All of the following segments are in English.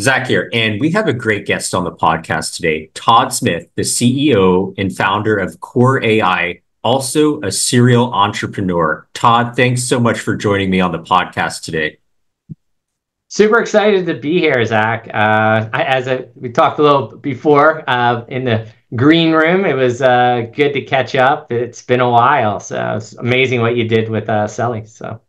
Zach here, and we have a great guest on the podcast today, Todd Smith, the CEO and founder of QoreAI, also a serial entrepreneur. Todd, thanks so much for joining me on the podcast today. Super excited to be here, Zach. Uh, I, as a, we talked a little before uh, in the green room, it was uh, good to catch up. It's been a while, so it's amazing what you did with uh, Selly. So,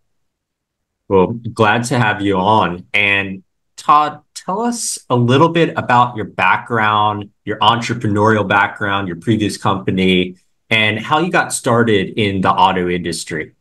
well, glad to have you on. And Todd, tell us a little bit about your background, your entrepreneurial background, your previous company, and how you got started in the auto industry.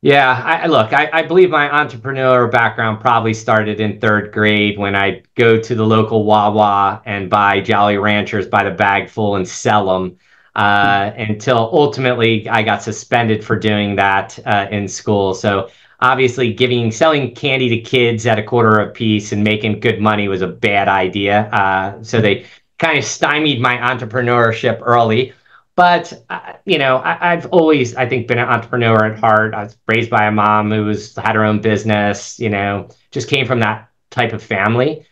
Yeah, I, look, I, I believe my entrepreneurial background probably started in third grade when I go to the local Wawa and buy Jolly Ranchers by the bagful and sell them. Uh, until ultimately I got suspended for doing that uh, in school. So obviously, giving selling candy to kids at a quarter a piece and making good money was a bad idea. Uh, so they kind of stymied my entrepreneurship early. But uh, you know, I, have always, I think, been an entrepreneur at heart. I was raised by a mom who was had her own business. You know, just came from that type of family.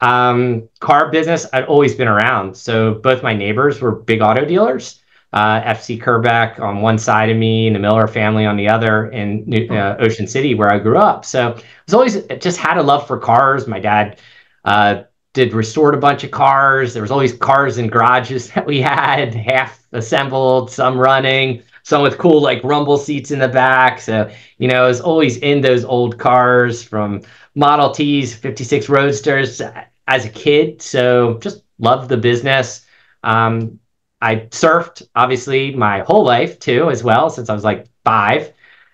Um, car business, I'd always been around. So both my neighbors were big auto dealers. Uh, FC Kerbeck on one side of me, and the Miller family on the other in New, uh, Ocean City, where I grew up. So I was always just had a love for cars. My dad uh, did restored a bunch of cars. There was always cars in garages that we had, half assembled, some running, some with cool like rumble seats in the back. So, you know, I was always in those old cars from Model Ts, 56 Roadsters as a kid. So just loved the business. Um, I surfed obviously my whole life too, as well, since I was like five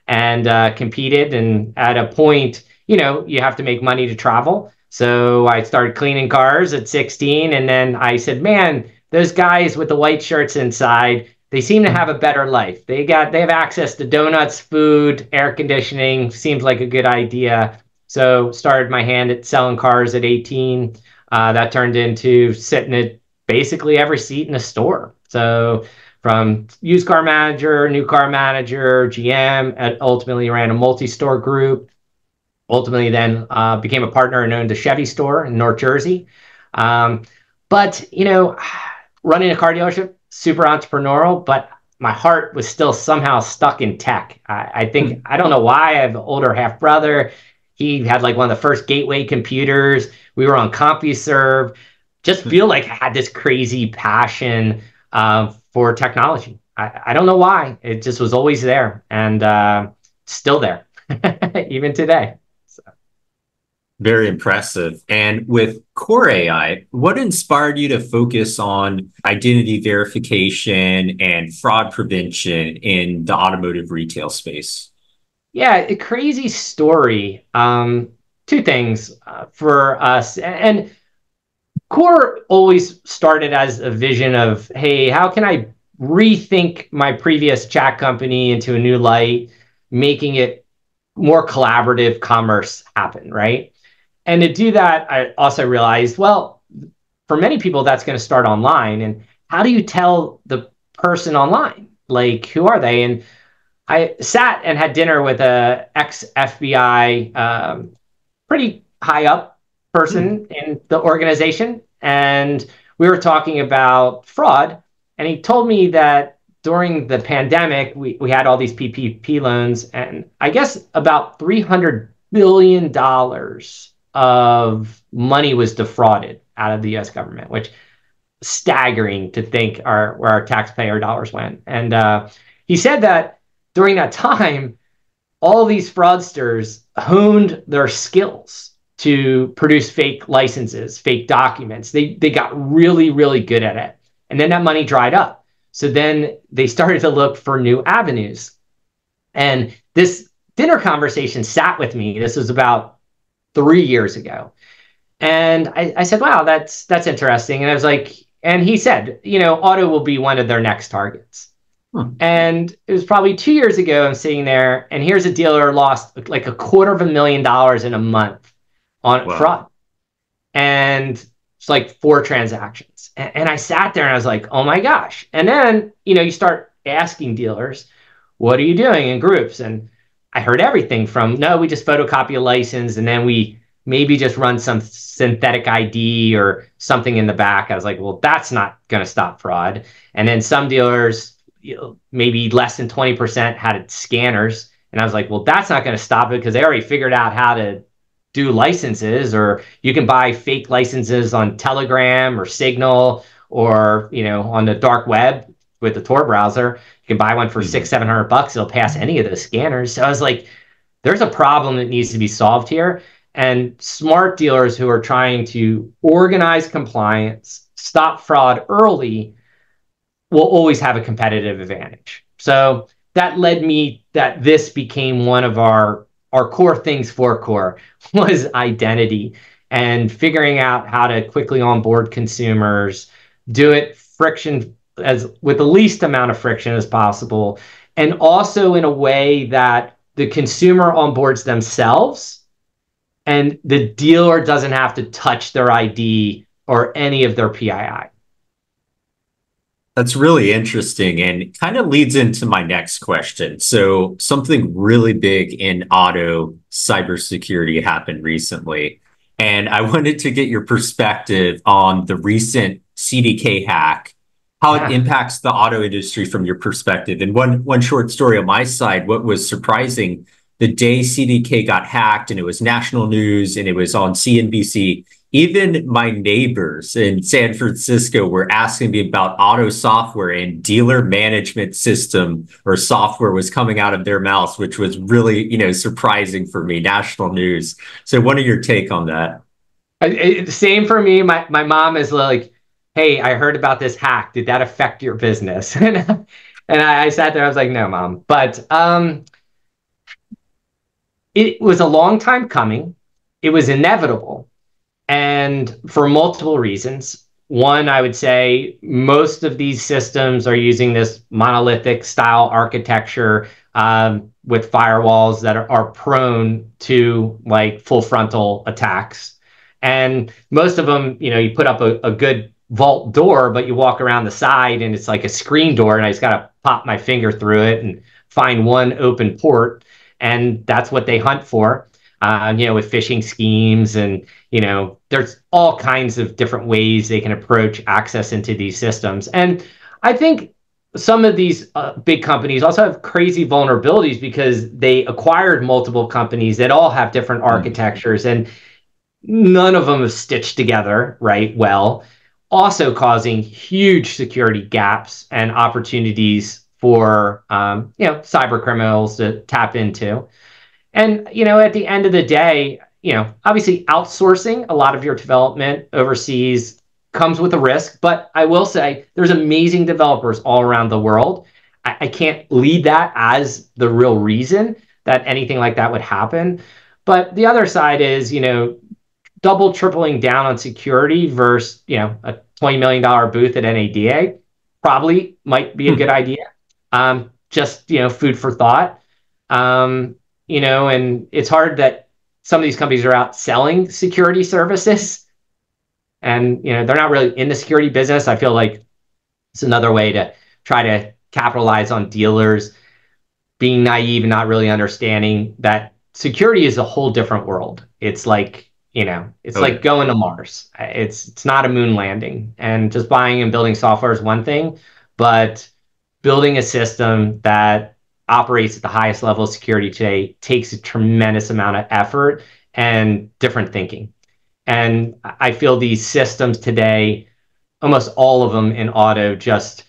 and uh, competed. And at a point, you know, you have to make money to travel. So I started cleaning cars at 16. And then I said, man, those guys with the white shirts inside, they seem to have a better life. They got they have access to donuts, food, air conditioning. Seems like a good idea. So started my hand at selling cars at 18. Uh, that turned into sitting at basically every seat in the store. So from used car manager, new car manager, GM, and ultimately ran a multi-store group ultimately then uh, became a partner and owned a Chevy store in North Jersey. Um, but, you know, running a car dealership, super entrepreneurial, but my heart was still somehow stuck in tech. I, I think, mm-hmm. I don't know why, I have an older half brother. He had like one of the first gateway computers. We were on CompuServe. Just hmm. feel like I had this crazy passion uh, for technology. I, I, don't know why. It just was always there and uh, still there, even today. Very impressive. And with QoreAI, what inspired you to focus on identity verification and fraud prevention in the automotive retail space? Yeah, a crazy story. Um, two things uh, for us. And Qore always started as a vision of, hey, how can I rethink my previous chat company into a new light, making it more collaborative commerce happen, right? And to do that, I also realized, well, for many people, that's going to start online. And how do you tell the person online? Like, who are they? And I sat and had dinner with a ex FBI, um, pretty high up person in the organization, and we were talking about fraud. And he told me that during the pandemic, we, we had all these PPP loans, and I guess about three hundred billion dollars of money was defrauded out of the U.S. government, which staggering to think our where our taxpayer dollars went. And uh, he said that during that time, all these fraudsters honed their skills to produce fake licenses, fake documents. They they got really really good at it, and then that money dried up. So then they started to look for new avenues. And this dinner conversation sat with me. This was about three years ago. And I, I said, wow, that's that's interesting. And I was like, and he said, you know, auto will be one of their next targets. Hmm. And it was probably two years ago. I'm sitting there, and here's a dealer lost like a quarter of a million dollars in a month on wow. fraud, and it's like four transactions. And, and I sat there and I was like, oh my gosh. And then you know, you start asking dealers, what are you doing in groups? And I heard everything from no, we just photocopy a license and then we maybe just run some synthetic ID or something in the back. I was like, well, that's not going to stop fraud. And then some dealers, you know, maybe less than 20% had scanners. And I was like, well, that's not going to stop it because they already figured out how to do licenses or you can buy fake licenses on Telegram or Signal or, you know, on the dark web with the Tor browser. You can buy one for mm-hmm. six, seven hundred bucks. It'll pass any of those scanners. So I was like, there's a problem that needs to be solved here. And smart dealers who are trying to organize compliance, stop fraud early, will always have a competitive advantage. So that led me that this became one of our our core things for Qore was identity and figuring out how to quickly onboard consumers, do it friction as with the least amount of friction as possible, and also in a way that the consumer onboards themselves and the dealer doesn't have to touch their ID or any of their PII. That's really interesting and kind of leads into my next question. So, something really big in auto cybersecurity happened recently. And I wanted to get your perspective on the recent CDK hack how it impacts the auto industry from your perspective. And one one short story on my side, what was surprising, the day CDK got hacked and it was national news and it was on CNBC, even my neighbors in San Francisco were asking me about auto software and dealer management system or software was coming out of their mouths, which was really, you know, surprising for me, national news. So what are your take on that? Same for me. My my mom is like, hey, I heard about this hack. Did that affect your business? and I, I, sat there, I was like, no, mom. But um, it was a long time coming. It was inevitable. And for multiple reasons. One, I would say most of these systems are using this monolithic style architecture um, with firewalls that are, are prone to like full frontal attacks. And most of them, you know, you put up a, a good vault door, but you walk around the side and it's like a screen door, and I just got to pop my finger through it and find one open port, and that's what they hunt for. Uh, you know, with phishing schemes, and you know, there's all kinds of different ways they can approach access into these systems, and I think some of these uh, big companies also have crazy vulnerabilities because they acquired multiple companies that all have different mm-hmm. architectures and none of them have stitched together right well also causing huge security gaps and opportunities for um, you know cyber criminals to tap into. And you know, at the end of the day, you know, obviously outsourcing a lot of your development overseas comes with a risk. But I will say there's amazing developers all around the world. I, I can't lead that as the real reason that anything like that would happen. But the other side is, you know, double tripling down on security versus you know a $20 million booth at NADA probably might be a hmm. good idea. Um, just you know, food for thought. Um, you know, and it's hard that some of these companies are out selling security services, and you know they're not really in the security business. I feel like it's another way to try to capitalize on dealers being naive and not really understanding that security is a whole different world. It's like you know, it's oh, like going to Mars. It's it's not a moon landing. And just buying and building software is one thing, but building a system that operates at the highest level of security today takes a tremendous amount of effort and different thinking. And I feel these systems today, almost all of them in auto, just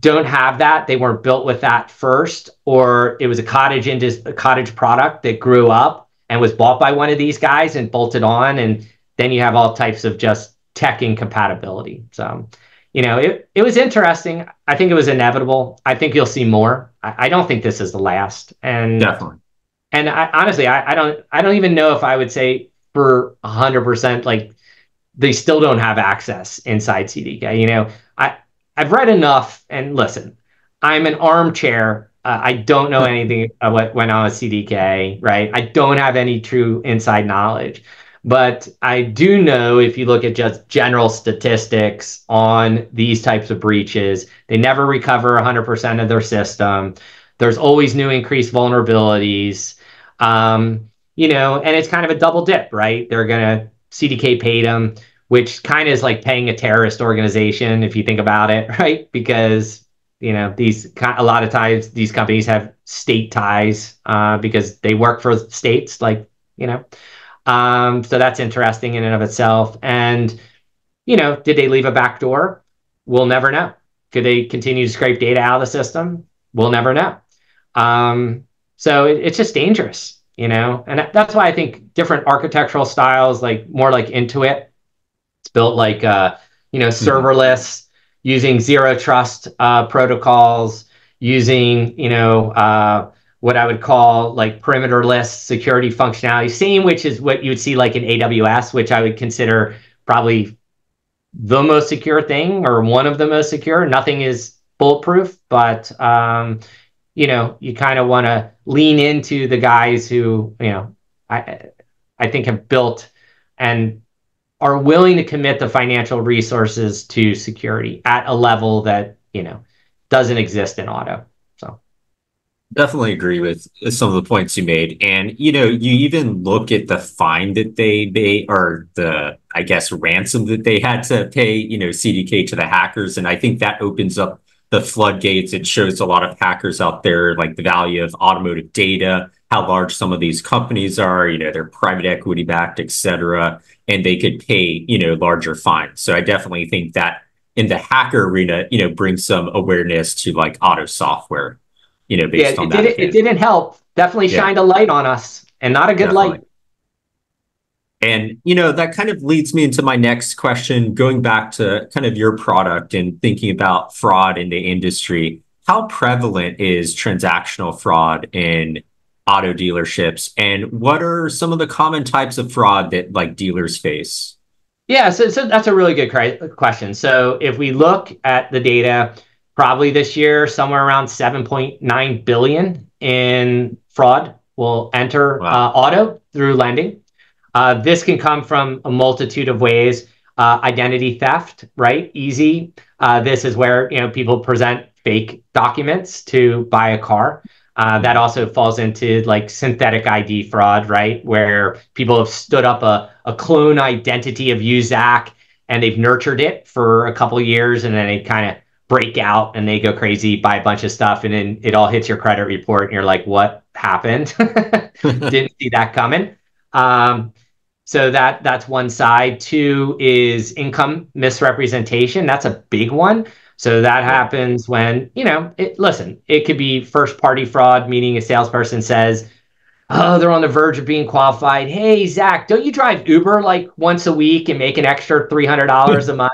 don't have that. They weren't built with that first, or it was a cottage into a cottage product that grew up and was bought by one of these guys and bolted on. And then you have all types of just tech incompatibility. So, you know, it, it was interesting. I think it was inevitable. I think you'll see more. I, I don't think this is the last. And definitely. And I, honestly, I, I don't I don't even know if I would say for hundred percent like they still don't have access inside CDK. You know, I I've read enough and listen, I'm an armchair uh, I don't know anything of what went on with CDK, right? I don't have any true inside knowledge. But I do know if you look at just general statistics on these types of breaches, they never recover 100% of their system. There's always new increased vulnerabilities. Um, you know, and it's kind of a double dip, right? They're gonna CDK paid them, which kind of is like paying a terrorist organization if you think about it, right? Because you know these a lot of times these companies have state ties uh, because they work for states, like you know. Um, so that's interesting in and of itself. And you know, did they leave a back door? We'll never know. Could they continue to scrape data out of the system? We'll never know. Um, so it, it's just dangerous, you know, and that's why I think different architectural styles, like more like Intuit, it's built like uh, you know mm-hmm. serverless, mm-hmm. using zero trust uh, protocols, using you know uh, what I would call like perimeterless security functionality, same which is what you would see like in AWS, which I would consider probably the most secure thing or one of the most secure. Nothing is bulletproof, but um, you know, you kind of want to lean into the guys who, you know, I I think have built and are willing to commit the financial resources to security at a level that, you know, doesn't exist in auto. Definitely agree with some of the points you made. And, you know, you even look at the fine that they made or the, I guess, ransom that they had to pay, you know, CDK to the hackers. And I think that opens up the floodgates. It shows a lot of hackers out there, like the value of automotive data, how large some of these companies are, you know, they're private equity backed, et cetera, and they could pay, you know, larger fines. So I definitely think that in the hacker arena, you know, brings some awareness to like auto software, you know, based yeah, on it that. Did, it didn't help. Definitely yeah. shined a light on us and not a good definitely. light. And, you know, that kind of leads me into my next question, going back to kind of your product and thinking about fraud in the industry. How prevalent is transactional fraud in auto dealerships? And what are some of the common types of fraud that like dealers face? Yeah, so, so that's a really good question. So if we look at the data, probably this year, somewhere around 7.9 billion in fraud will enter wow. uh, auto through lending. Uh, this can come from a multitude of ways. Uh, identity theft, right? Easy. Uh, this is where you know people present fake documents to buy a car. Uh, that also falls into like synthetic ID fraud, right? Where people have stood up a, a clone identity of you, Zach, and they've nurtured it for a couple years, and then they kind of break out and they go crazy, buy a bunch of stuff, and then it all hits your credit report, and you're like, "What happened? Didn't see that coming." Um, so that that's one side. Two is income misrepresentation. That's a big one. So that happens when, you know, it, listen, it could be first party fraud, meaning a salesperson says, oh, they're on the verge of being qualified. Hey, Zach, don't you drive Uber like once a week and make an extra $300 a month?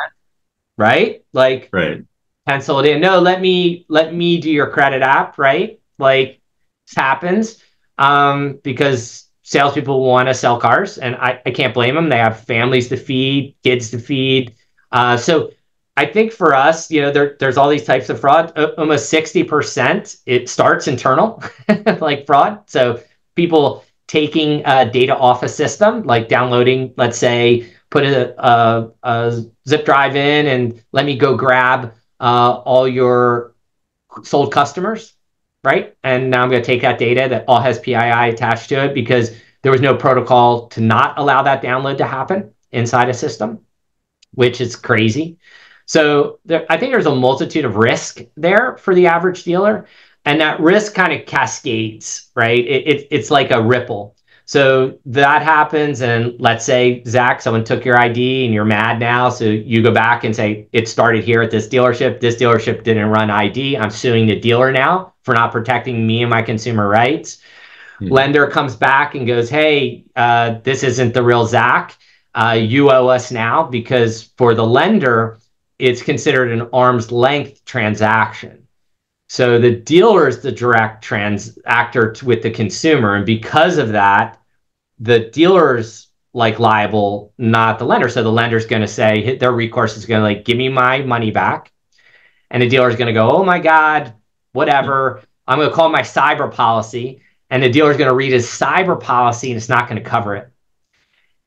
Right? Like, right. Pencil it in. No, let me, let me do your credit app. Right. Like this happens um, because salespeople want to sell cars, and I, I can't blame them. They have families to feed, kids to feed. Uh, so I think for us, you know, there, there's all these types of fraud. Uh, almost 60% it starts internal, like fraud. So people taking uh, data off a system, like downloading, let's say, put a, a, a zip drive in and let me go grab uh, all your sold customers right? And now I'm going to take that data that all has PII attached to it because there was no protocol to not allow that download to happen inside a system, which is crazy. So there, I think there's a multitude of risk there for the average dealer. And that risk kind of cascades, right? It, it, it's like a ripple. So that happens, and let's say Zach, someone took your ID and you're mad now. So you go back and say it started here at this dealership. This dealership didn't run ID. I'm suing the dealer now for not protecting me and my consumer rights. Mm-hmm. Lender comes back and goes, "Hey, uh, this isn't the real Zach. Uh, you owe us now because for the lender, it's considered an arm's length transaction." So the dealer is the direct transactor with the consumer, and because of that, the dealer's like liable, not the lender. So the lender's going to say their recourse is going to like, give me my money back. And the dealer's going to go, oh my God, whatever. I'm going to call my cyber policy. And the dealer's going to read his cyber policy and it's not going to cover it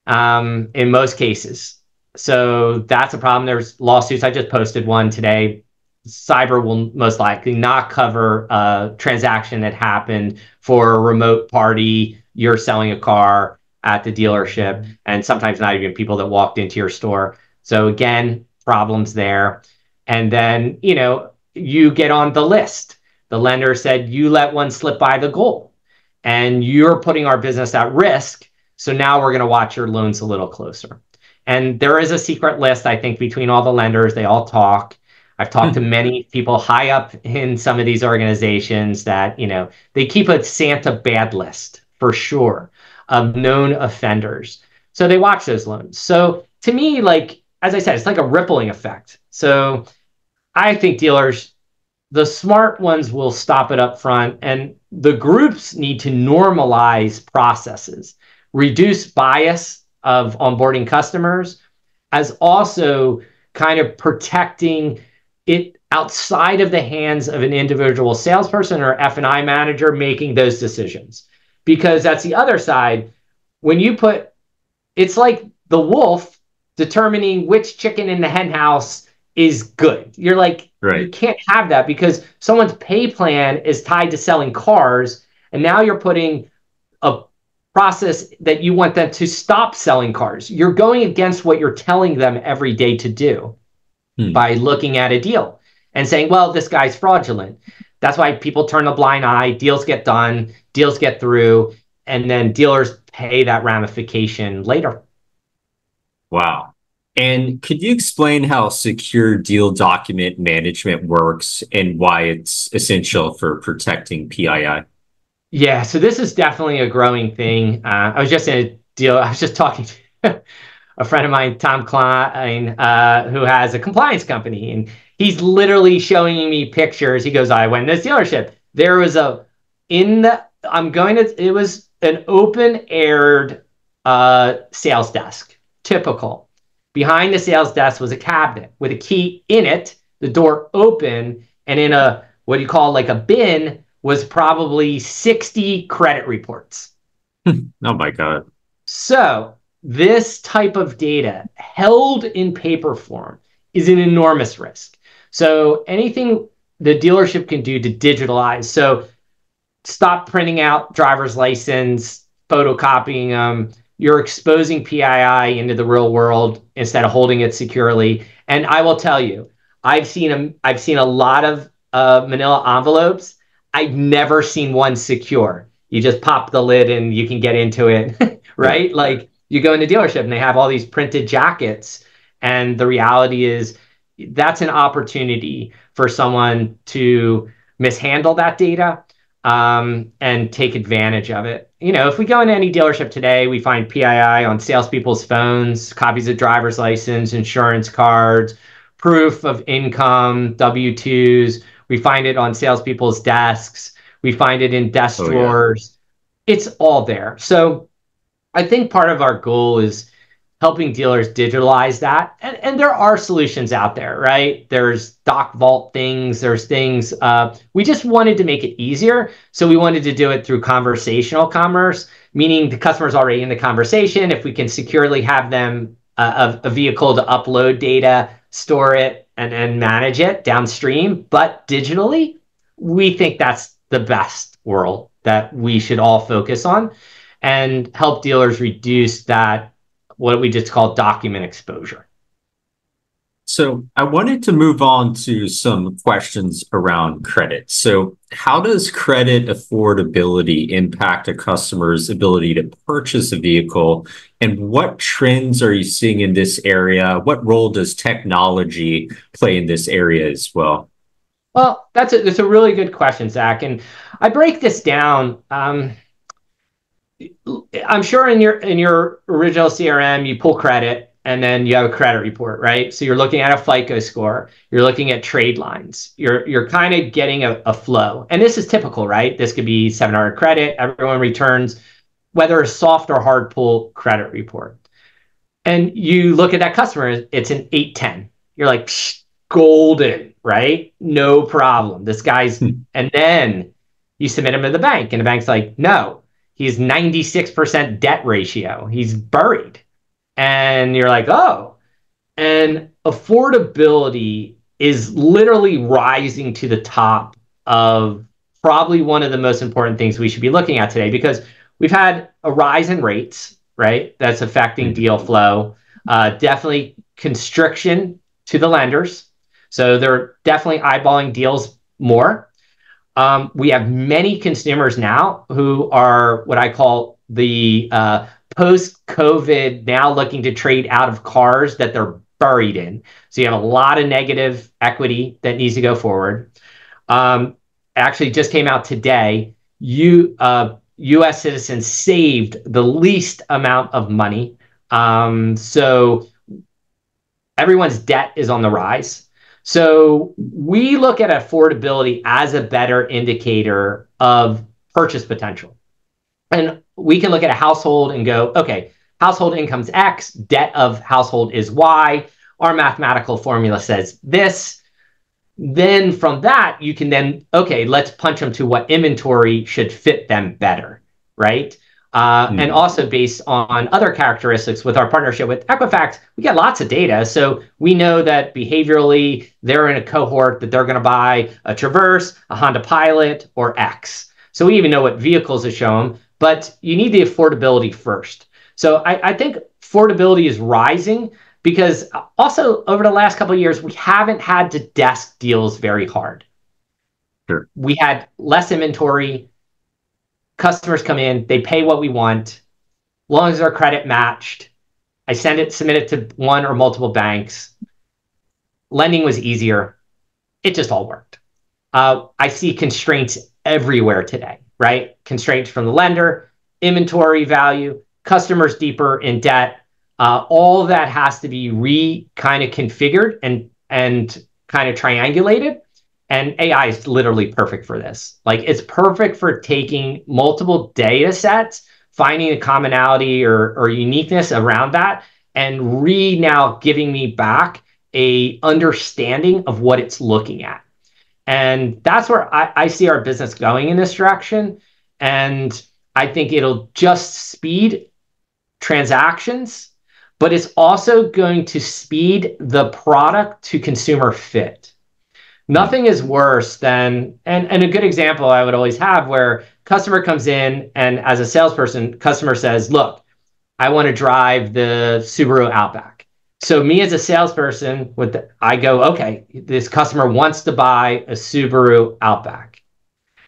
um, in most cases. So that's a problem. There's lawsuits. I just posted one today. Cyber will most likely not cover a transaction that happened for a remote party you're selling a car at the dealership and sometimes not even people that walked into your store. So again, problems there. And then, you know, you get on the list. The lender said you let one slip by the goal and you're putting our business at risk. So now we're going to watch your loans a little closer. And there is a secret list, I think, between all the lenders. They all talk. I've talked to hmm. many people high up in some of these organizations that, you know, they keep a Santa bad list for sure of known offenders. So they watch those loans. So to me, like, as I said, it's like a rippling effect. So I think dealers, the smart ones will stop it up front, and the groups need to normalize processes, reduce bias of onboarding customers, as also kind of protecting it outside of the hands of an individual salesperson or F&I manager making those decisions. Because that's the other side. When you put, it's like the wolf determining which chicken in the hen house is good. You're like, right. you can't have that because someone's pay plan is tied to selling cars. And now you're putting a process that you want them to stop selling cars. You're going against what you're telling them every day to do hmm. by looking at a deal and saying, well, this guy's fraudulent. That's why people turn a blind eye, deals get done, deals get through, and then dealers pay that ramification later. Wow. And could you explain how secure deal document management works and why it's essential for protecting PII? Yeah, so this is definitely a growing thing. Uh, I was just in a deal, I was just talking to a friend of mine, Tom Klein, uh, who has a compliance company, and he's literally showing me pictures. He goes, I went in this dealership. There was a, in the, I'm going to, it was an open aired uh, sales desk, typical Behind the sales desk was a cabinet with a key in it, the door open, and in a what do you call like a bin was probably 60 credit reports. oh my God. So, this type of data held in paper form is an enormous risk. So, anything the dealership can do to digitalize. So, stop printing out driver's license, photocopying them, you're exposing PII into the real world instead of holding it securely. And I will tell you, I've seen a, I've seen a lot of uh, manila envelopes. I've never seen one secure. You just pop the lid and you can get into it, right? Like you go into dealership and they have all these printed jackets. And the reality is that's an opportunity for someone to mishandle that data um, and take advantage of it. You know, if we go into any dealership today, we find PII on salespeople's phones, copies of driver's license, insurance cards, proof of income, W 2s. We find it on salespeople's desks. We find it in desk oh, drawers. Yeah. It's all there. So I think part of our goal is helping dealers digitalize that. And, and there are solutions out there, right? There's Doc Vault things, there's things. Uh, we just wanted to make it easier. So we wanted to do it through conversational commerce, meaning the customer's already in the conversation. If we can securely have them uh, a, a vehicle to upload data, store it, and, and manage it downstream, but digitally, we think that's the best world that we should all focus on and help dealers reduce that what we just call document exposure. So I wanted to move on to some questions around credit. So how does credit affordability impact a customer's ability to purchase a vehicle? And what trends are you seeing in this area? What role does technology play in this area as well? Well, that's a, that's a really good question, Zach. And I break this down. Um, I'm sure in your in your original CRM you pull credit and then you have a credit report, right? So you're looking at a FICO score, you're looking at trade lines, you're you're kind of getting a, a flow. And this is typical, right? This could be 700 credit, everyone returns whether a soft or hard pull credit report. And you look at that customer, it's an 810. You're like, golden, right? No problem. This guy's, hmm. and then you submit him to the bank, and the bank's like, no, he's 96% debt ratio. He's buried. And you're like, oh. And affordability is literally rising to the top of probably one of the most important things we should be looking at today because we've had a rise in rates, right? That's affecting mm-hmm. deal flow. Uh, definitely constriction to the lenders. So they're definitely eyeballing deals more. Um, we have many consumers now who are what I call the uh, post COVID now looking to trade out of cars that they're buried in. So you have a lot of negative equity that needs to go forward. Um, actually, just came out today. You uh, U.S. citizens saved the least amount of money. Um, so everyone's debt is on the rise. So we look at affordability as a better indicator of purchase potential. And we can look at a household and go, okay, household income's X, debt of household is Y. Our mathematical formula says this. Then from that, you can then, okay, let's punch them to what inventory should fit them better, right? Uh, mm. And also based on other characteristics with our partnership with Equifax, we get lots of data. So we know that behaviorally, they're in a cohort that they're going to buy a Traverse, a Honda Pilot, or X. So we even know what vehicles to show them, but you need the affordability first. So I, I think affordability is rising because also over the last couple of years, we haven't had to desk deals very hard. Sure. We had less inventory customers come in, they pay what we want, long as our credit matched. I send it, submit it to one or multiple banks. Lending was easier. It just all worked. Uh, I see constraints everywhere today, right? Constraints from the lender, inventory value, customers deeper in debt. Uh, all that has to be re kind of configured and and kind of triangulated and AI is literally perfect for this. Like it's perfect for taking multiple data sets, finding a commonality or, uniqueness around that, and re now giving me back a understanding of what it's looking at. And that's where I see our business going in this direction. And I think it'll just speed transactions, but it's also going to speed the product to consumer fit. Nothing is worse than, and, and a good example I would always have where customer comes in and as a salesperson, customer says, look, I want to drive the Subaru Outback. So me as a salesperson, with the, I go, okay, this customer wants to buy a Subaru Outback.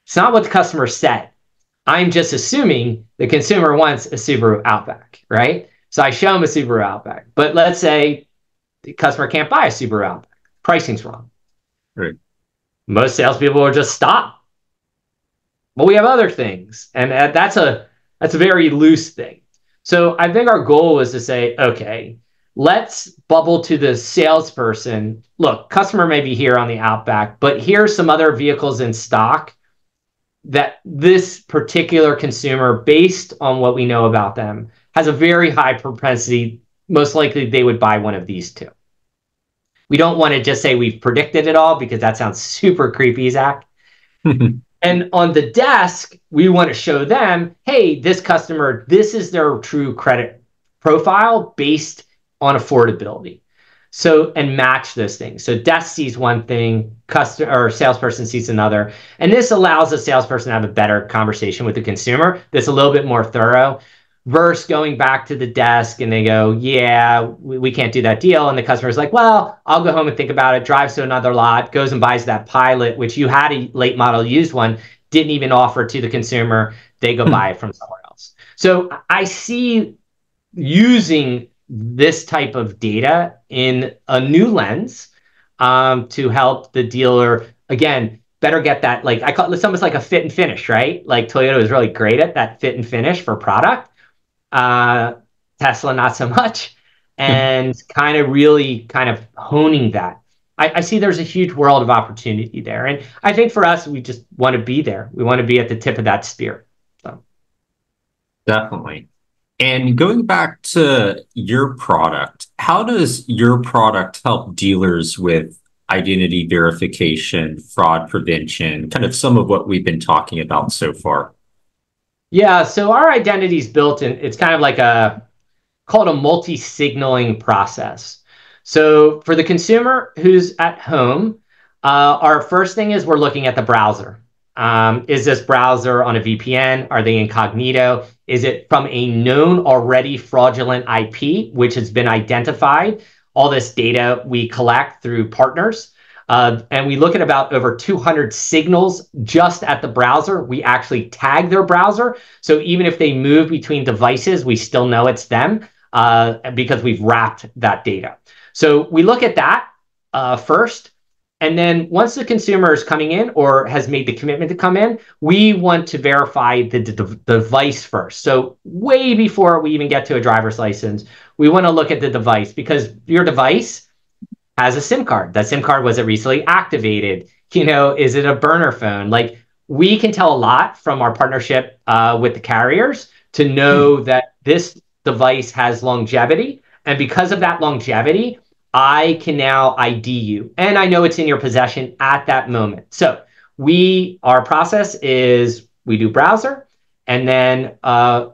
It's not what the customer said. I'm just assuming the consumer wants a Subaru Outback, right? So I show them a Subaru Outback. But let's say the customer can't buy a Subaru Outback. Pricing's wrong. Right. Most salespeople will just stop. But we have other things, and uh, that's a that's a very loose thing. So I think our goal was to say, okay, let's bubble to the salesperson. Look, customer may be here on the Outback, but here's some other vehicles in stock that this particular consumer, based on what we know about them, has a very high propensity. Most likely, they would buy one of these two. We don't want to just say we've predicted it all because that sounds super creepy, Zach. and on the desk, we want to show them, hey, this customer, this is their true credit profile based on affordability. So and match those things. So desk sees one thing, customer or salesperson sees another, and this allows the salesperson to have a better conversation with the consumer. That's a little bit more thorough versus going back to the desk and they go, yeah, we, we, can't do that deal. And the customer's like, well, I'll go home and think about it, drives to another lot, goes and buys that pilot, which you had a late model used one, didn't even offer to the consumer. They go hmm. buy it from somewhere else. So I see using this type of data in a new lens um, to help the dealer, again, better get that like I call it it's almost like a fit and finish, right? Like Toyota is really great at that fit and finish for product. Uh, Tesla, not so much, and kind of really kind of honing that. I, I, see there's a huge world of opportunity there, and I think for us, we just want to be there. We want to be at the tip of that spear. So, definitely. And going back to your product, how does your product help dealers with identity verification, fraud prevention, kind of some of what we've been talking about so far? Yeah, so our identity is built in, it's kind of like a, called a multi-signaling process. So for the consumer who's at home, uh, our first thing is we're looking at the browser. Um, is this browser on a VPN? Are they incognito? Is it from a known already fraudulent IP, which has been identified? All this data we collect through partners. Uh, and we look at about over 200 signals just at the browser. We actually tag their browser. So even if they move between devices, we still know it's them uh, because we've wrapped that data. So we look at that uh, first. And then once the consumer is coming in or has made the commitment to come in, we want to verify the, the device first. So way before we even get to a driver's license, we want to look at the device because your device has a SIM card. That SIM card was it recently activated? You know, is it a burner phone? Like we can tell a lot from our partnership uh, with the carriers to know mm. that this device has longevity. And because of that longevity, I can now ID you and I know it's in your possession at that moment. So we, our process is we do browser and then uh,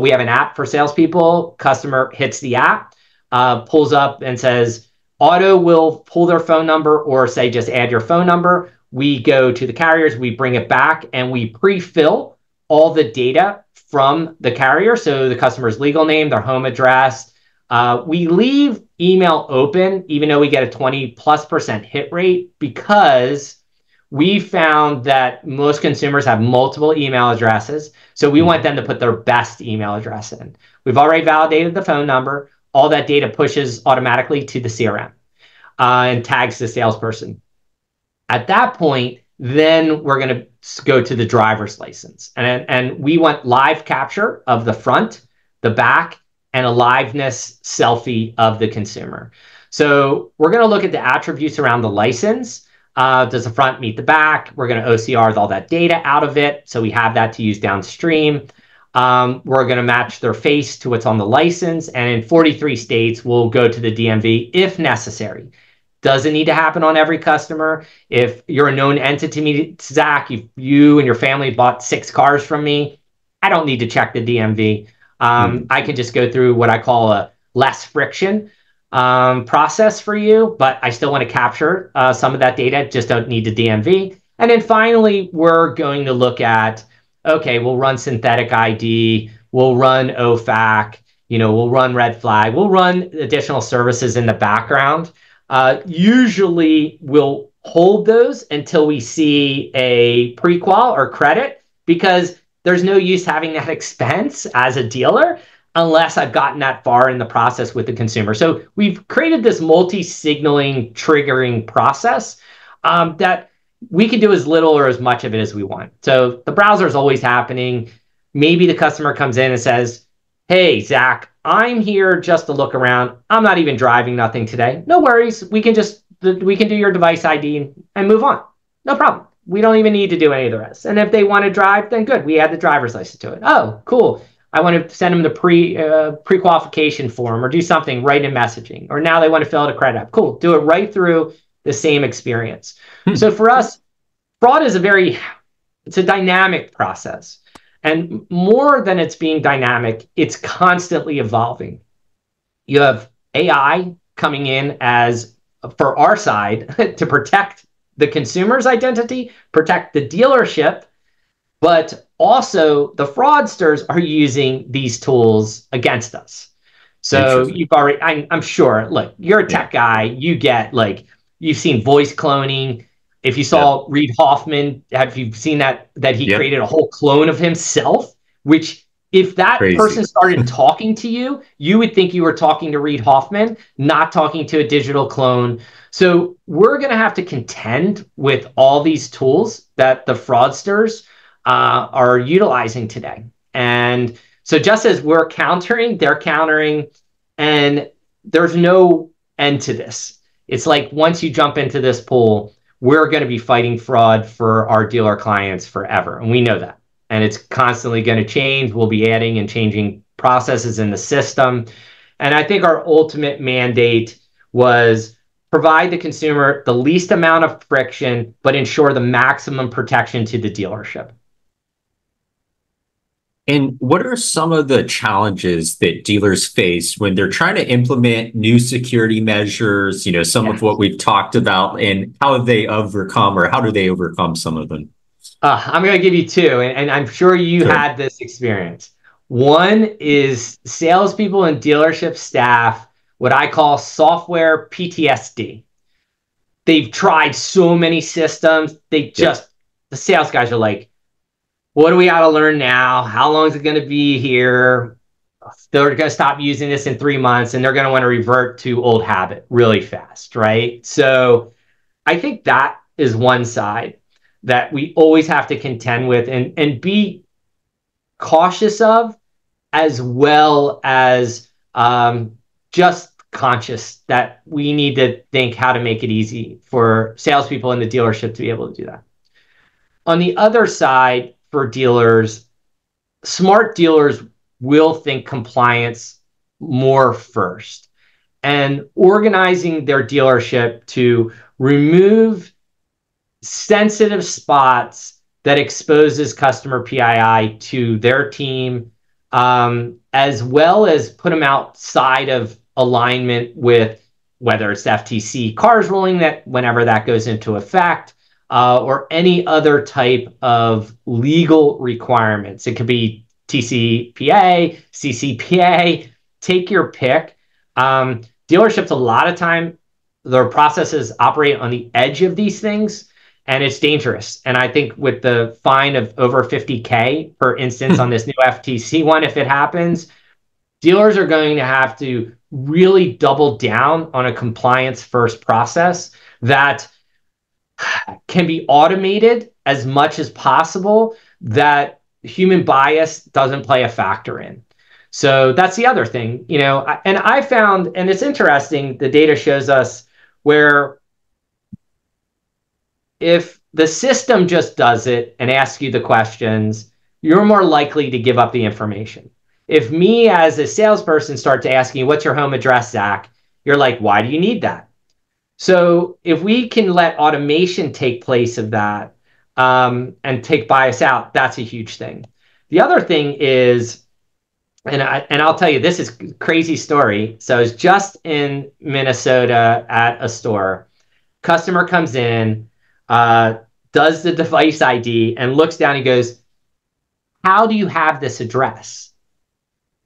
we have an app for salespeople. Customer hits the app, uh, pulls up and says, auto will pull their phone number or say, just add your phone number. We go to the carriers, we bring it back and we pre-fill all the data from the carrier. So the customer's legal name, their home address, uh, we leave email open, even though we get a 20 plus percent hit rate, because we found that most consumers have multiple email addresses. So we want them to put their best email address in. We've already validated the phone number. All that data pushes automatically to the CRM uh, and tags the salesperson. At that point, then we're going to go to the driver's license. And, and we want live capture of the front, the back, and a liveness selfie of the consumer. So we're going to look at the attributes around the license. Uh, does the front meet the back? We're going to OCR all that data out of it. So we have that to use downstream. Um, we're going to match their face to what's on the license. And in 43 states, we'll go to the DMV if necessary. Doesn't need to happen on every customer. If you're a known entity Zach, you, you and your family bought six cars from me, I don't need to check the DMV. Um, mm-hmm. I can just go through what I call a less friction um, process for you, but I still want to capture uh, some of that data, just don't need the DMV. And then finally, we're going to look at, okay, we'll run synthetic ID, we'll run OFAC, you know, we'll run red flag, we'll run additional services in the background. Uh, usually we'll hold those until we see a prequal or credit because there's no use having that expense as a dealer unless I've gotten that far in the process with the consumer. So we've created this multi-signaling triggering process um, that we can do as little or as much of it as we want. So the browser is always happening. Maybe the customer comes in and says, hey, Zach, I'm here just to look around. I'm not even driving nothing today. No worries. We can just, we can do your device ID and move on. No problem. We don't even need to do any of the rest. And if they want to drive, then good. We add the driver's license to it. Oh, cool. I want to send them the pre uh, pre qualification form or do something right in messaging. Or now they want to fill out a credit app. Cool. Do it right through the same experience. Hmm. So for us, fraud is a very it's a dynamic process. And more than it's being dynamic, it's constantly evolving. You have AI coming in as for our side to protect the consumer's identity, protect the dealership, but also the fraudsters are using these tools against us. So you've already, I'm, I'm, sure, look, you're a tech guy, you get like, you've seen voice cloning. If you saw Reid Hoffman, have you seen that, that he yep. created a whole clone of himself, which if that Crazy. person started talking to you, you would think you were talking to Reid Hoffman, not talking to a digital clone. So we're going to have to contend with all these tools that the fraudsters uh, are utilizing today. And so just as we're countering, they're countering, and there's no end to this. It's like once you jump into this pool, we're going to be fighting fraud for our dealer clients forever. And we know that. And it's constantly going to change. We'll be adding and changing processes in the system. And I think our ultimate mandate was provide the consumer the least amount of friction, but ensure the maximum protection to the dealership. And what are some of the challenges that dealers face when they're trying to implement new security measures? You know, some of what we've talked about, and how have they overcome, or how do they overcome some of them? Uh, I'm going to give you two, and, and I'm sure you sure. had this experience. One is salespeople and dealership staff, what I call software PTSD. They've tried so many systems. They just, yeah. the sales guys are like, what do we got to learn now? How long is it going to be here? They're going to stop using this in three months and they're going to want to revert to old habit really fast, right? So I think that is one side that we always have to contend with and, and be cautious of, as well as um, just conscious that we need to think how to make it easy for salespeople in the dealership to be able to do that. On the other side, for dealers, smart dealers will think compliance more first. And organizing their dealership to remove sensitive spots that exposes customer PII to their team, um, as well as put them outside of alignment with whether it's FTC cars ruling that whenever that goes into effect, uh, or any other type of legal requirements. It could be TCPA, CCPA, take your pick. Um, dealerships, a lot of time, their processes operate on the edge of these things and it's dangerous. And I think with the fine of over 50K per instance on this new FTC one, if it happens, dealers are going to have to really double down on a compliance first process that can be automated as much as possible that human bias doesn't play a factor in. So that's the other thing, you know, and I found, and it's interesting, the data shows us where if the system just does it and asks you the questions, you're more likely to give up the information. If me as a salesperson start to ask you, what's your home address, Zach? You're like, why do you need that? So if we can let automation take place of that um, and take bias out, that's a huge thing. The other thing is, and I and I'll tell you, this is crazy story. So I was just in Minnesota at a store. Customer comes in, uh, does the device ID and looks down and goes, How do you have this address?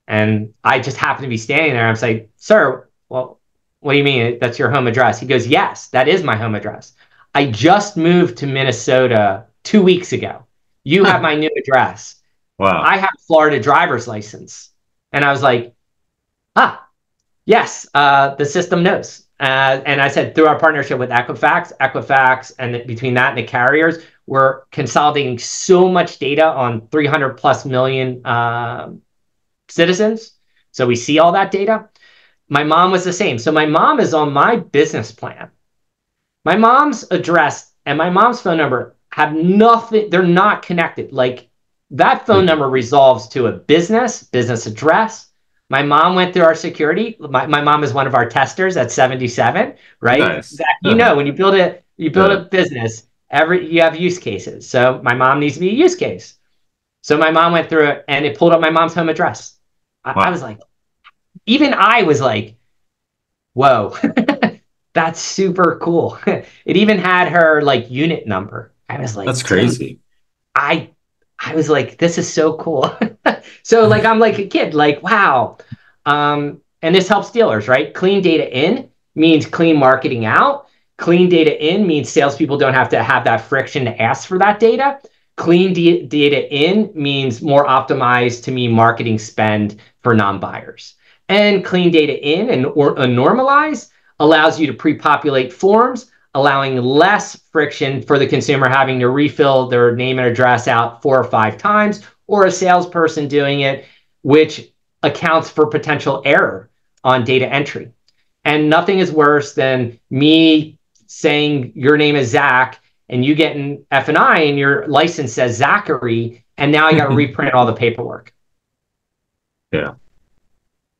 And I just happen to be standing there. I'm like, Sir, well, what do you mean? That's your home address? He goes, Yes, that is my home address. I just moved to Minnesota two weeks ago. You have my new address. Wow. I have Florida driver's license. And I was like, ah, yes, uh, the system knows. Uh, and I said through our partnership with Equifax, Equifax, and between that and the carriers, we're consolidating so much data on 300 plus million uh, citizens. So we see all that data. My mom was the same. So my mom is on my business plan. My mom's address and my mom's phone number have nothing, they're not connected. Like that phone number resolves to a business, business address, my mom went through our security. My, my mom is one of our testers at 77, right? Nice. Zach, you uh-huh. know, when you build a you build uh-huh. a business, every you have use cases. So my mom needs to be a use case. So my mom went through it and it pulled up my mom's home address. I, wow. I was like, even I was like, whoa, that's super cool. it even had her like unit number. I was like, that's crazy. I I was like, this is so cool. so like I'm like a kid, like, wow. Um, and this helps dealers, right? Clean data in means clean marketing out. Clean data in means salespeople don't have to have that friction to ask for that data. Clean d- data in means more optimized to me marketing spend for non-buyers. And clean data in and or, uh, normalize allows you to pre-populate forms allowing less friction for the consumer having to refill their name and address out four or five times, or a salesperson doing it, which accounts for potential error on data entry. And nothing is worse than me saying your name is Zach and you get an F and I and your license says Zachary, and now I got to reprint all the paperwork. Yeah.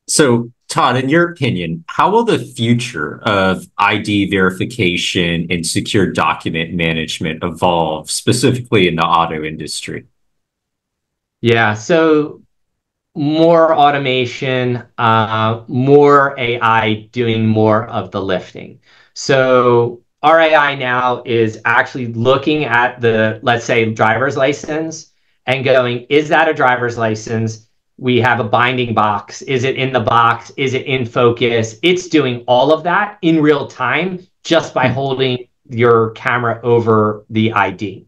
So Todd, in your opinion, how will the future of ID verification and secure document management evolve, specifically in the auto industry? Yeah, so more automation, uh, more AI doing more of the lifting. So our AI now is actually looking at the, let's say, driver's license and going, is that a driver's license? We have a bounding box. Is it in the box? Is it in focus? It's doing all of that in real time just by hmm. holding your camera over the ID.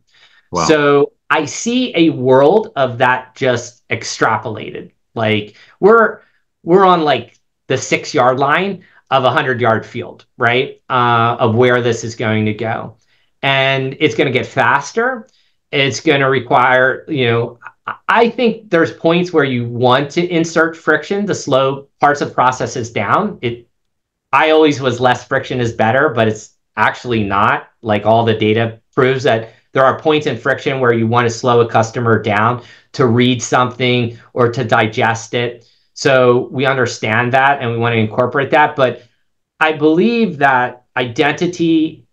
Wow. So I see a world of that just extrapolated. Like we're we're on like the six yard line of a hundred yard field, right? Uh, of where this is going to go, and it's going to get faster. It's going to require, you know, I think there's points where you want to insert friction to slow parts of processes down. It, I always was less friction is better, but it's actually not. Like all the data proves that there are points in friction where you want to slow a customer down to read something or to digest it. So we understand that and we want to incorporate that. But I believe that identity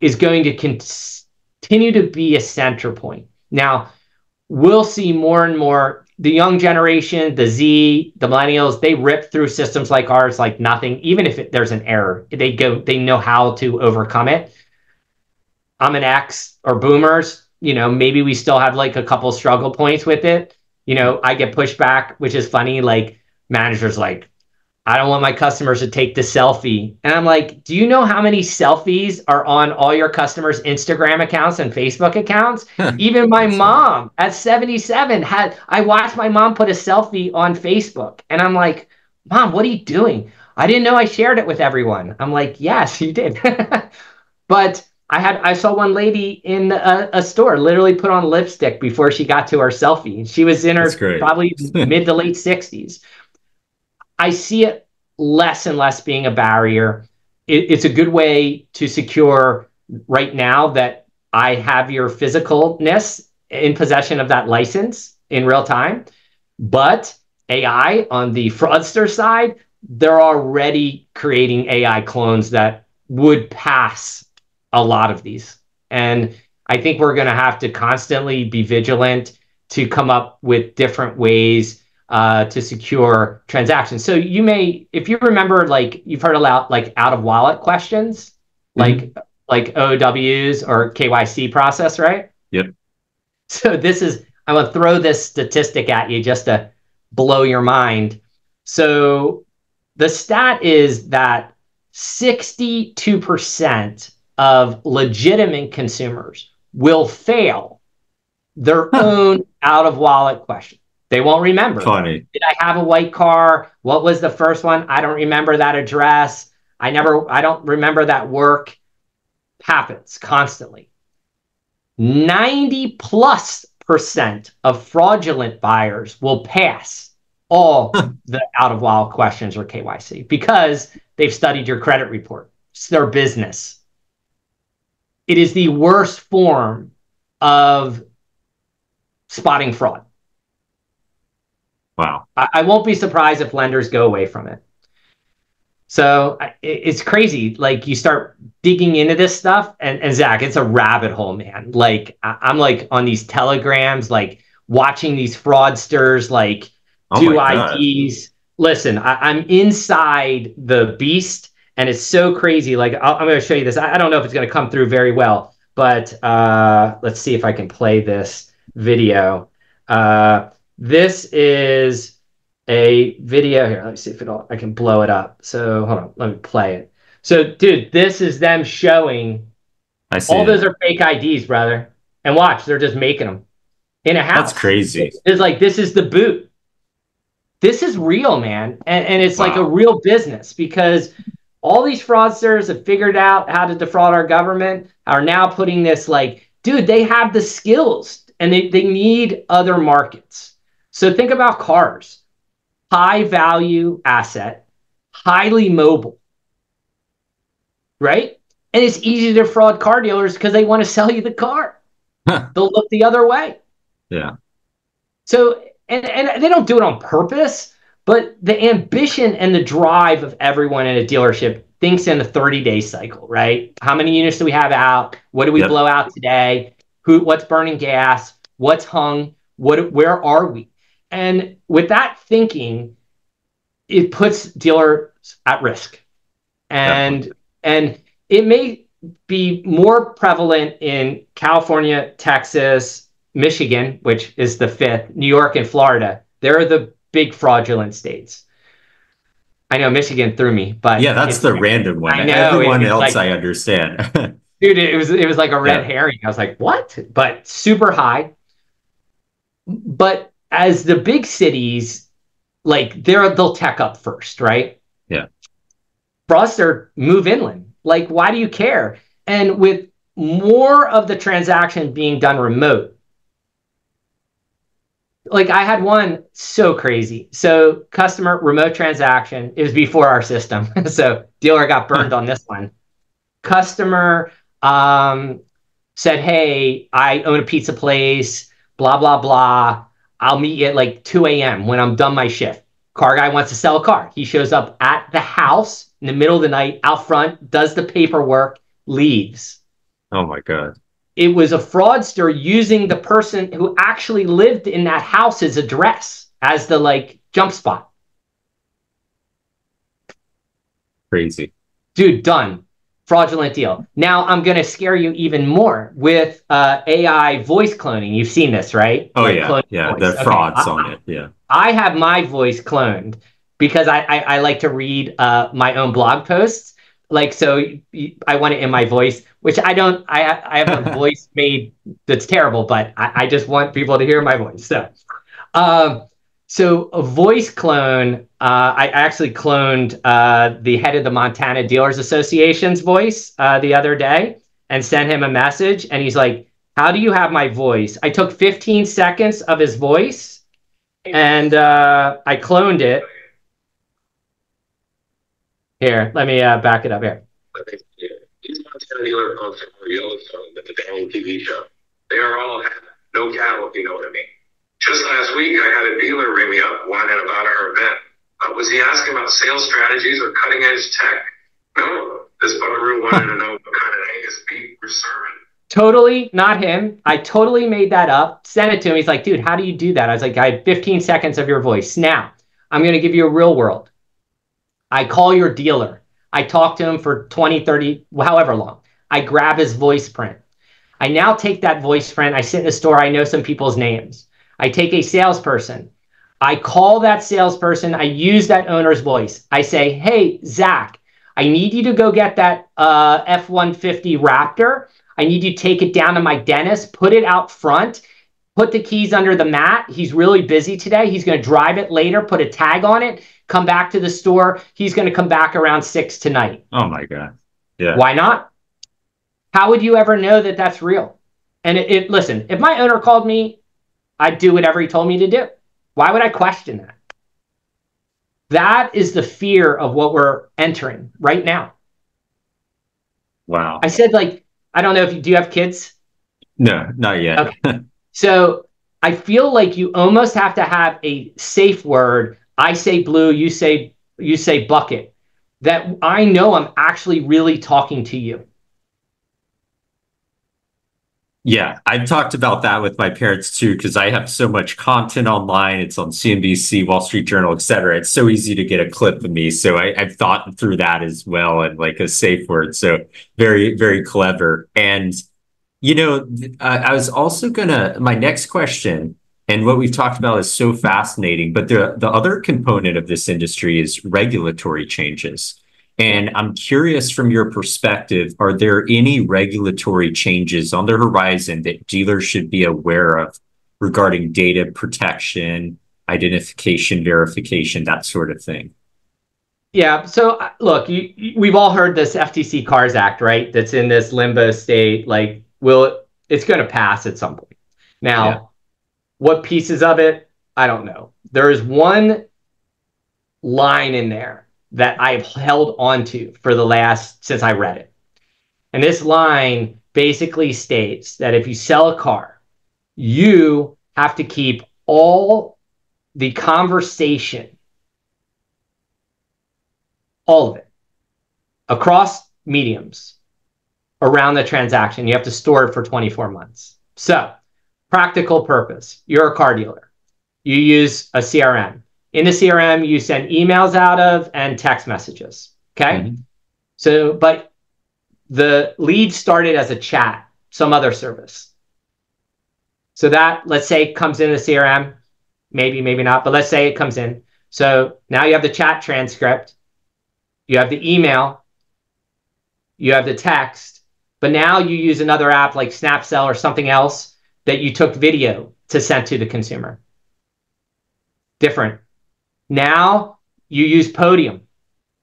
is going to continue to be a center point. Now, we'll see more and more the young generation, the Z, the millennials, they rip through systems like ours like nothing. Even if it, there's an error, they go, they know how to overcome it. I'm an X or boomers, you know, maybe we still have like a couple struggle points with it. You know, I get pushback, which is funny. Like managers like, I don't want my customers to take the selfie. And I'm like, do you know how many selfies are on all your customers' Instagram accounts and Facebook accounts? Even my mom at 77 had, I watched my mom put a selfie on Facebook. And I'm like, Mom, what are you doing? I didn't know I shared it with everyone. I'm like, yes, you did. but I had I saw one lady in a, a, store literally put on lipstick before she got to her selfie. She was in her probably mid to late 60s. I see it less and less being a barrier. It, it's a good way to secure right now that I have your physicalness in possession of that license in real time. But AI on the fraudster side, they're already creating AI clones that would pass a lot of these. And I think we're going to have to constantly be vigilant to come up with different ways uh, to secure transactions. So you may, if you remember, like you've heard a lot, like out of wallet questions, mm-hmm. like like OWs or KYC process, right? Yep. So this is, I'm gonna throw this statistic at you just to blow your mind. So the stat is that 62% of legitimate consumers will fail their huh. own out of wallet question. They won't remember. Funny. Did I have a white car? What was the first one? I don't remember that address. I never, I don't remember that work. Happens constantly. 90 plus percent of fraudulent buyers will pass all the out of wallet questions or KYC because they've studied your credit report. It's their business. It is the worst form of spotting fraud. Wow. I, I won't be surprised if lenders go away from it. So it, it's crazy. Like you start digging into this stuff, and, and Zach, it's a rabbit hole, man. Like I, I'm like on these telegrams, like watching these fraudsters, like oh do IDs. Listen, I, am inside the beast, and it's so crazy. Like i am going to show you this. I, I don't know if it's going to come through very well, but uh, let's see if I can play this video. Uh, this is a video here. Let me see if it'll, I can blow it up. So hold on, let me play it. So, dude, this is them showing. I see. All it. those are fake IDs, brother. And watch, they're just making them in a house. That's crazy. It's like this is the boot. This is real, man, and and it's wow. like a real business because all these fraudsters have figured out how to defraud our government. Are now putting this like, dude, they have the skills and they, they need other markets. So think about cars, high value asset, highly mobile, right? And it's easy to fraud car dealers because they want to sell you the car. They'll look the other way. Yeah. So, and, and they don't do it on purpose, but the ambition and the drive of everyone in a dealership thinks in a 30 day cycle, right? How many units do we have out? What do we yep. blow out today? Who, what's burning gas? What's hung? What, where are we? And with that thinking, it puts dealers at risk. And Definitely. and it may be more prevalent in California, Texas, Michigan, which is the fifth, New York and Florida They're the big fraudulent states. I know Michigan threw me, but yeah, that's the random one. I know, Everyone else, like, I understand. dude, it was it was like a red yeah. herring. I was like, what? But super high. But as the big cities, like they're they'll tech up first, right? Yeah. For move inland. Like, why do you care? And with more of the transaction being done remote, like I had one so crazy. So customer remote transaction. It was before our system, so dealer got burned on this one. Customer um, said, "Hey, I own a pizza place. Blah blah blah. I'll meet you at like 2 a.m. when I'm done my shift." Car guy wants to sell a car. He shows up at the house in the middle of the night, out front, does the paperwork, leaves. Oh my god it was a fraudster using the person who actually lived in that house's address as the like jump spot. Crazy. Dude, done. Fraudulent deal. Now I'm going to scare you even more with uh, AI voice cloning. You've seen this, right? Oh, like yeah. Yeah. Voice. The frauds okay. on it. Yeah. I have my voice cloned because I, I, I like to read uh, my own blog posts. Like, so I want it in my voice which I don't. I I have a voice made that's terrible, but I, I, just want people to hear my voice. So, um, so a voice clone. Uh, I actually cloned uh, the head of the Montana Dealers Association's voice uh, the other day and sent him a message, and he's like, "How do you have my voice?" I took 15 seconds of his voice, and uh, I cloned it. Here, let me uh, back it up here. These Montana dealer are Yellowstone, the TV show. They are all no cattle, if you know what I mean. Just last week, I had a dealer ring me up whining about our event. Uh, was he asking about sales strategies or cutting edge tech? No, this buckaroo wanted to know what kind of beef we're serving. Totally not him. I totally made that up. Sent it to him. He's like, dude, how do you do that? I was like, I have 15 seconds of your voice. Now, I'm going to give you a real world. I call your dealer. I talk to him for 20, 30, however long. I grab his voice print. I now take that voice print. I sit in a store. I know some people's names. I take a salesperson. I call that salesperson. I use that owner's voice. I say, hey, Zach, I need you to go get that uh, F 150 Raptor. I need you to take it down to my dentist, put it out front, put the keys under the mat. He's really busy today. He's going to drive it later, put a tag on it come back to the store. He's going to come back around six tonight. Oh my God. Yeah. Why not? How would you ever know that that's real? And it, it, listen, if my owner called me, I'd do whatever he told me to do. Why would I question that? That is the fear of what we're entering right now. Wow. I said, like, I don't know if you do you have kids? No, not yet. Okay. so I feel like you almost have to have a safe word I say blue, you say you say bucket. That I know I'm actually really talking to you. Yeah, I've talked about that with my parents too, because I have so much content online. It's on CNBC, Wall Street Journal, et cetera. It's so easy to get a clip of me. So I, have thought through that as well and like a safe word. So very, very clever. And, you know, I was also going to, my next question and what we've talked about is so fascinating. But the, the other component of this industry is regulatory changes. And I'm curious from your perspective, are there any regulatory changes on the horizon that dealers should be aware of regarding data protection, identification, verification, that sort of thing? Yeah. So uh, look, you, you, we've all heard this FTC Cars Act, right? That's in this limbo state. Like, will it, it's going to pass at some point. Now, yeah. What pieces of it? I don't know. There is one line in there that I've held onto for the last since I read it. And this line basically states that if you sell a car, you have to keep all the conversation, all of it, across mediums around the transaction. You have to store it for 24 months. So Practical purpose. You're a car dealer. You use a CRM. In the CRM, you send emails out of and text messages. Okay. Mm-hmm. So, but the lead started as a chat, some other service. So that, let's say, comes in the CRM. maybe, maybe not, but let's say it comes in. So now you have the chat transcript, you have the email, you have the text, but now you use another app like Snapsell or something else that you took video to send to the consumer. Different. Now you use Podium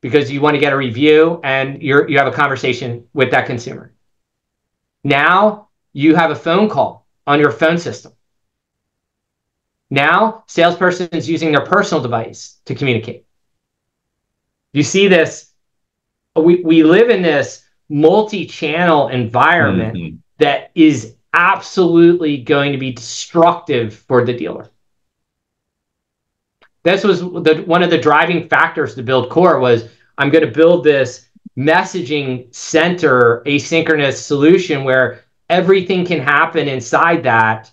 because you want to get a review and you're you have a conversation with that consumer. Now you have a phone call on your phone system. Now salesperson is using their personal device to communicate. You see this. We, we live in this multi-channel environment mm-hmm. that is absolutely going to be destructive for the dealer this was the one of the driving factors to build Qore was i'm going to build this messaging center asynchronous solution where everything can happen inside that.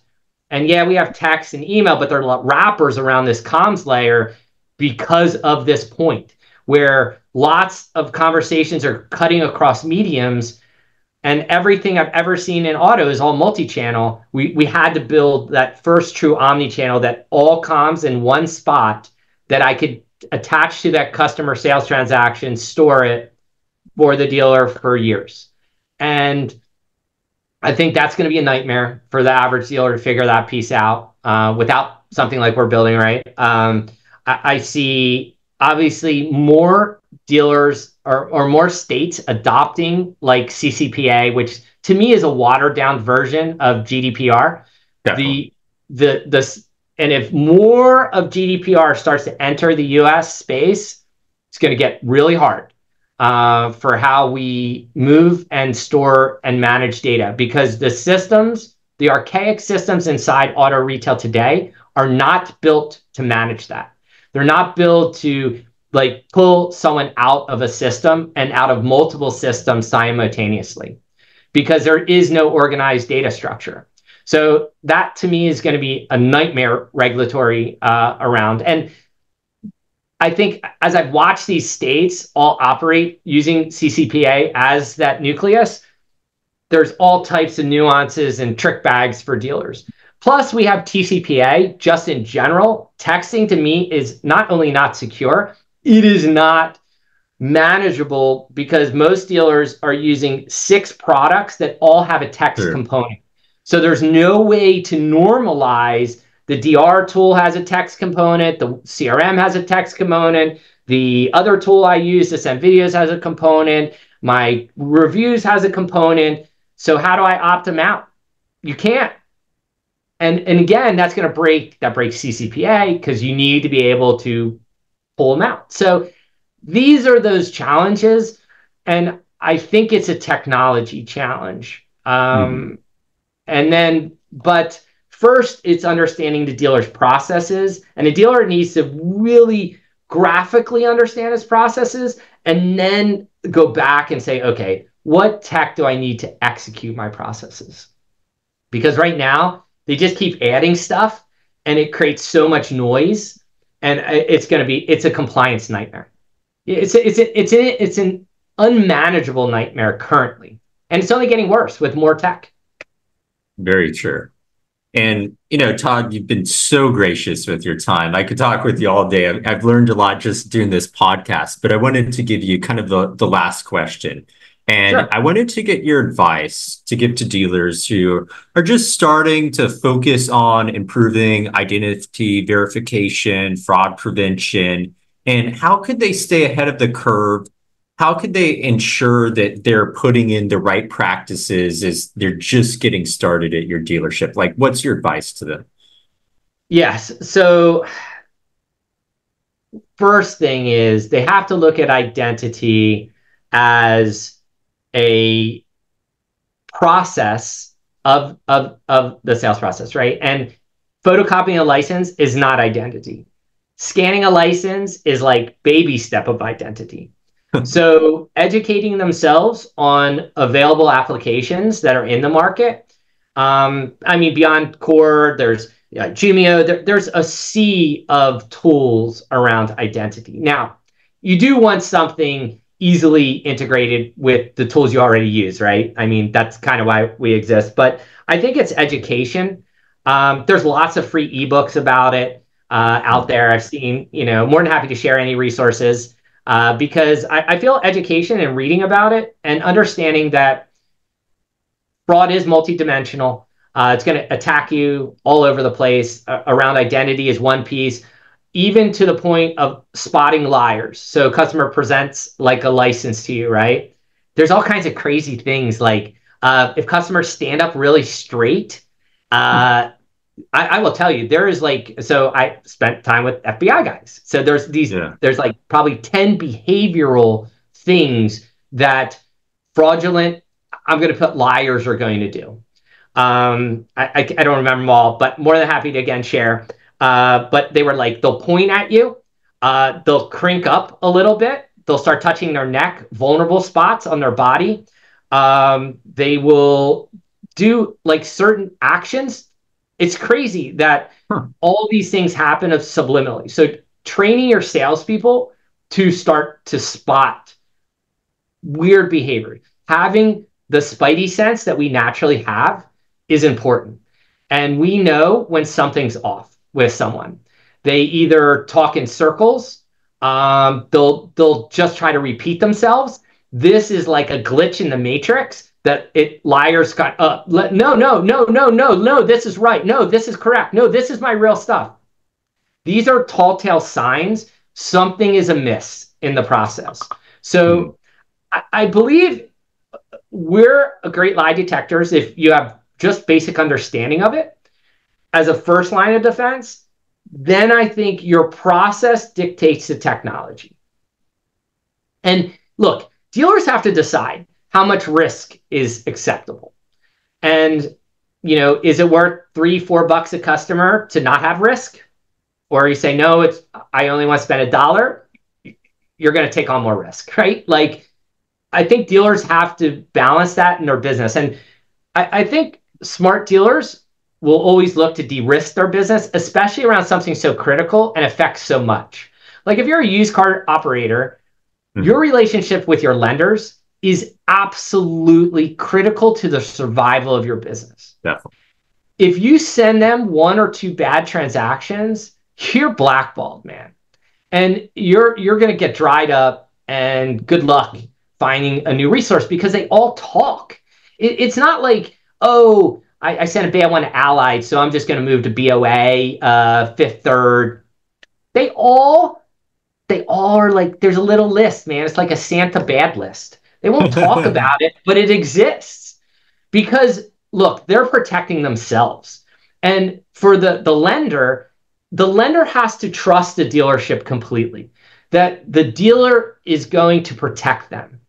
And yeah we have text and email but there are wrappers around this comms layer because of this point where lots of conversations are cutting across mediums and everything I've ever seen in auto is all multi-channel. We we had to build that first true omni-channel that all comms in one spot that I could attach to that customer sales transaction, store it for the dealer for years. And I think that's going to be a nightmare for the average dealer to figure that piece out uh, without something like we're building, right? Um, I, I see obviously more dealers or, or more states adopting like CCPA, which to me is a watered down version of GDPR. Definitely. The the the and if more of GDPR starts to enter the US space, it's going to get really hard uh, for how we move and store and manage data because the systems, the archaic systems inside auto retail today, are not built to manage that. They're not built to like pull someone out of a system and out of multiple systems simultaneously because there is no organized data structure. So that to me is going to be a nightmare regulatory uh, around. And I think as I've watched these states all operate using CCPA as that nucleus, there's all types of nuances and trick bags for dealers. Plus, we have TCPA just in general. Texting to me is not only not secure, it is not manageable because most dealers are using six products that all have a text sure. component. So there's no way to normalize the DR tool has a text component, the CRM has a text component, the other tool I use to send videos has a component, my reviews has a component. So how do I opt them out? You can't. And, and again, that's going to break that breaks CCPA because you need to be able to pull them out. So these are those challenges, and I think it's a technology challenge. Um, mm-hmm. And then, but first, it's understanding the dealer's processes, and a dealer needs to really graphically understand his processes, and then go back and say, okay, what tech do I need to execute my processes? Because right now, they just keep adding stuff, and it creates so much noise and it's going to be it's a compliance nightmare. It's it's it's it's an unmanageable nightmare currently, and it's only getting worse with more tech. Very true. And you know, Todd, you've been so gracious with your time. I could talk with you all day. I've, I've learned a lot just doing this podcast, but I wanted to give you kind of the the last question. And sure. I wanted to get your advice to give to dealers who are just starting to focus on improving identity verification, fraud prevention, and how could they stay ahead of the curve? How could they ensure that they're putting in the right practices as they're just getting started at your dealership? Like, what's your advice to them? Yes. So, first thing is they have to look at identity as a process of of of the sales process, right? And photocopying a license is not identity. Scanning a license is like baby step of identity. so educating themselves on available applications that are in the market. Um, I mean, beyond Qore, there's uh, Jumio. There, there's a sea of tools around identity. Now, you do want something easily integrated with the tools you already use, right? I mean, that's kind of why we exist. But I think it's education. Um, there's lots of free ebooks about it. uh, out there. I've seen, you know, more than happy to share any resources uh, because I, I feel education and reading about it and understanding that fraud is multidimensional. Uh, it's going to attack you all over the place. Around identity is one piece, even to the point of spotting liars. So customer presents like a license to you, right? There's all kinds of crazy things like uh, if customers stand up really straight. Uh, I, I, will tell you, there is like so. I spent time with FBI guys. So there's these. Yeah. There's like probably ten behavioral things that fraudulent. I'm going to put liars are going to do. Um, I, I, I don't remember them all, but more than happy to again share. Uh, but they were like they'll point at you, uh, they'll crink up a little bit, they'll start touching their neck, vulnerable spots on their body. Um, they will do like certain actions. It's crazy that huh. all these things happen of subliminally. So training your salespeople to start to spot weird behavior, having the spidey sense that we naturally have is important. And we know when something's off with someone. They either talk in circles, um, they'll they'll just try to repeat themselves. This is like a glitch in the matrix that it liars got up. No, no, no, no, no, no, this is right. No, this is correct. No, this is my real stuff. These are tall tale signs something is amiss in the process. So. I, I believe we're a great lie detectors if you have just basic understanding of it as a first line of defense, then I think your process dictates the technology. And look, dealers have to decide how much risk is acceptable. And, you know, is it worth three, four bucks a customer to not have risk? Or you say, no, it's I only want to spend a dollar, you're going to take on more risk, right? Like, I think dealers have to balance that in their business. And I, I think smart dealers will always look to de-risk their business, especially around something so critical and affects so much. Like if you're a used car operator, mm-hmm. your relationship with your lenders is absolutely critical to the survival of your business. Definitely. If you send them one or two bad transactions, you're blackballed, man. And you're you're going to get dried up and good luck finding a new resource because they all talk. It, it's not like oh, I, I sent a bad one to Allied, so I'm just going to move to BOA, uh, Fifth Third. They all, they all are like, there's a little list, man. It's like a Santa bad list. They won't talk about it, but it exists because look, they're protecting themselves. And for the the lender, the lender has to trust the dealership completely. That the dealer is going to protect them.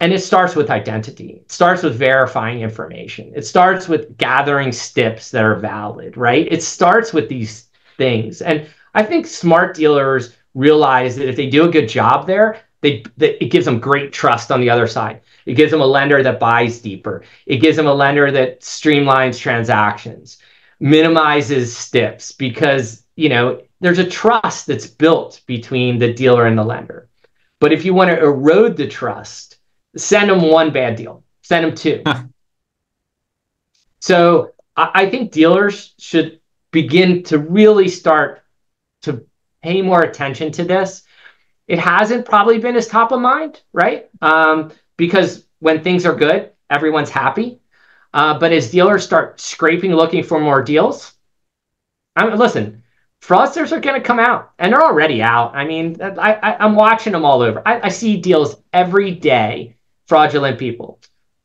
And it starts with identity. It starts with verifying information. It starts with gathering steps that are valid, right? It starts with these things. And I think smart dealers realize that if they do a good job there, they, they, it gives them great trust on the other side. It gives them a lender that buys deeper. It gives them a lender that streamlines transactions, minimizes steps because, you know, there's a trust that's built between the dealer and the lender. But if you want to erode the trust, send them one bad deal, send them two. so I, I think dealers should begin to really start to pay more attention to this. It hasn't probably been as top of mind, right? Um, because when things are good, everyone's happy. Uh, but as dealers start scraping, looking for more deals, I mean, listen, fraudsters are going to come out, and they're already out. I mean, I, I, am watching them all over. I, I see deals every day fraudulent people.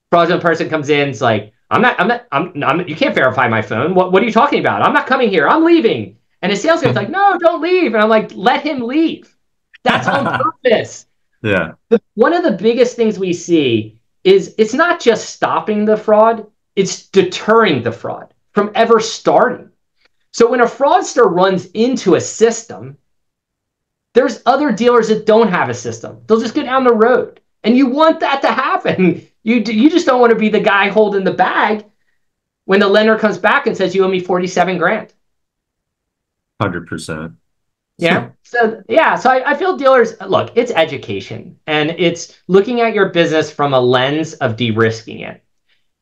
Fraudulent person comes in, it's like, I'm not, I'm not, I'm, I'm, you can't verify my phone. What, what are you talking about? I'm not coming here. I'm leaving. And the sales guy's like, no, don't leave. And I'm like, let him leave. That's on purpose. Yeah. The, one of the biggest things we see is it's not just stopping the fraud, it's deterring the fraud from ever starting. So when a fraudster runs into a system, there's other dealers that don't have a system. They'll just go down the road. And you want that to happen. You, you just don't want to be the guy holding the bag when the lender comes back and says, you owe me 47 grand. 100%. Yeah. So, yeah. So I, I feel dealers, look, it's education and it's looking at your business from a lens of de risking it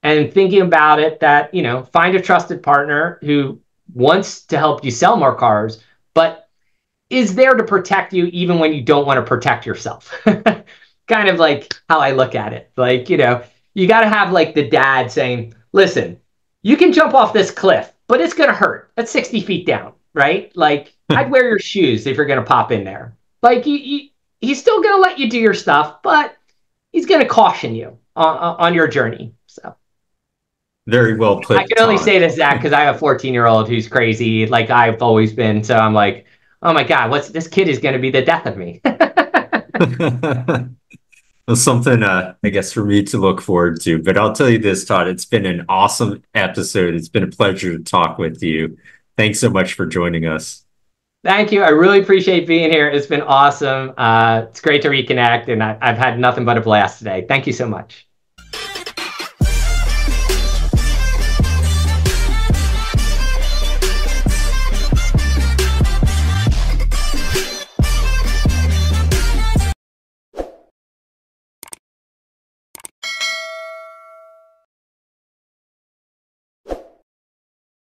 and thinking about it that, you know, find a trusted partner who wants to help you sell more cars, but is there to protect you even when you don't want to protect yourself. kind of like how I look at it. Like, you know, you got to have like the dad saying, listen, you can jump off this cliff, but it's going to hurt. That's 60 feet down, right? Like, hmm. I'd wear your shoes if you're going to pop in there. Like, you, you, he's still going to let you do your stuff, but he's going to caution you on, on your journey. So. Very well put. I can only say this, Zach, because I have a 14 year old who's crazy, like I've always been. So I'm like, oh my god, what's this kid is going to be the death of me. well, something uh, I guess for me to look forward to. But I'll tell you this, Todd, it's been an awesome episode. It's been a pleasure to talk with you. Thanks so much for joining us. Thank you. I really appreciate being here. It's been awesome. Uh, it's great to reconnect, and I, I've had nothing but a blast today. Thank you so much.